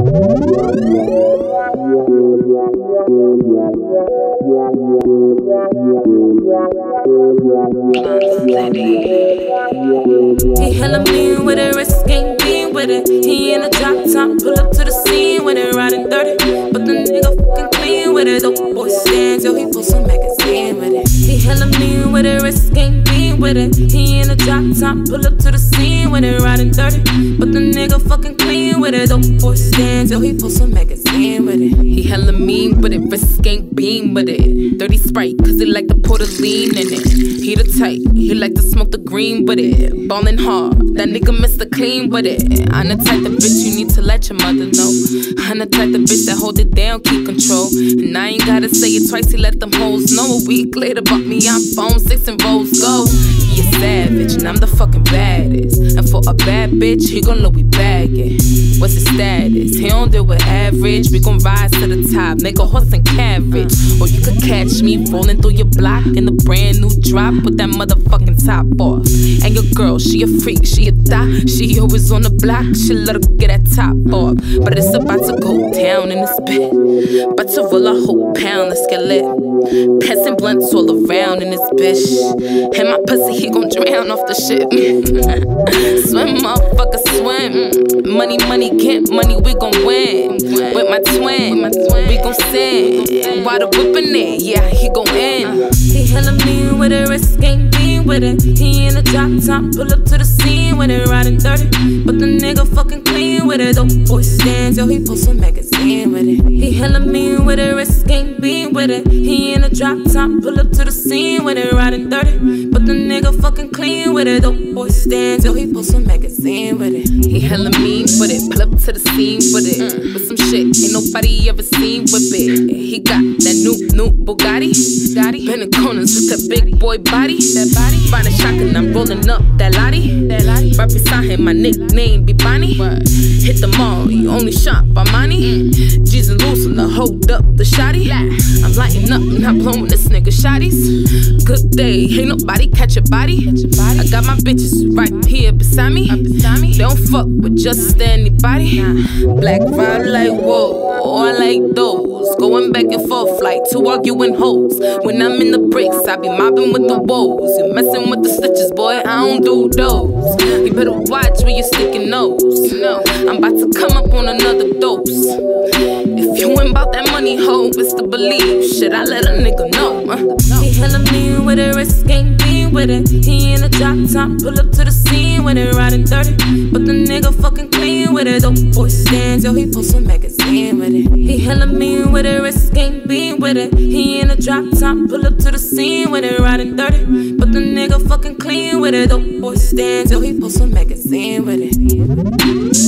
He hella mean with it, wrist game beam with it. He in a drop top, pull up to the scene with it, riding dirty. But the nigga fucking clean with it. Dope boy stands, yo, he pull some magazine with it. He hella mean with it, game beam with it. He in a drop top, pull up to the scene with it, riding dirty. But the nigga fucking clean with it. Dope boy stands, yo, he pull some magazine with it. He hella mean with it, wrist gang beam with it. Dirty Sprite, cause he like put a lean in it. He the type, he like to smoke the green with it. Ballin' hard, that nigga Mr. Clean with it. I'm the type of bitch you need to let your mother know. I'm the type of bitch that hold it down, keep control. And I ain't gotta say it twice, he let them hoes know. A week later, bought me on phone, six and rolls go. A savage, and I'm the fucking baddest. And for a bad bitch, he gon' know we bagging. What's his status? He don't deal with average. We gon' rise to the top, nigga, horse and carriage. Or you could catch me rolling through your block in a brand new drop with that motherfucking top off. And your girl, she a freak, she a thot. She always on the block, she let her get that top off. But it's about to go down in this bit. About to roll a whole pound, let's. Passing blunts all around in this bitch. And my pussy, he gon' drown off the shit. swim, motherfucker, swim. Money, money, get money, we gon' win. With my twin, we gon' sin. While the whippin' it, yeah, he gon' in. Mean with it, game beam with it. He in a drop top, pull up to the scene with it, riding dirty. But the nigga fucking clean with it. Dope boy stands, yo, he post some magazine with it. He hella mean with it, game beam with it. He in a drop top, pull up to the scene with it, riding dirty. But the nigga fucking clean with it. Dope boy stands, yo, he post some magazine with it. He hella mean with it, pull up to the scene with it. With some shit ain't nobody ever seen with it. He got new, Bugatti. Bugatti. Been in corners with that big boy body. That body. Find a shotgun, I'm rolling up that lottie. That lottie. Right beside him, my nickname be Bonnie. Hit the mall, you only shop by money. G's and Lucilla, hold up the shotty. Yeah. I'm lighting up, not blowing this nigga shotties. Good day, ain't nobody catch a body. Catch a body. I got my bitches right here beside me. beside They don't fuck with just anybody. Black vibe like whoa, or like like Going back and forth like two arguing hoes. When I'm in the bricks, I be mobbing with the woes. You messing with the stitches, boy, I don't do those. You better watch where you sticking nose. I'm about to come up on another dose. If you ain't about that money, hoe, it's to believe. Shit, I let a nigga know. Uh. He hella mean with it, wrist with it. He in a drop top, pull up to the scene with it, riding dirty. But the nigga fucking clean with it. Dope boy stands, yo, he post some magazine with it. He hella mean with it, wrist game beam with it. He in a drop top, pull up to the scene with it, riding dirty. But the nigga fucking clean with it. Dope boy stands, yo, he post some magazine with it.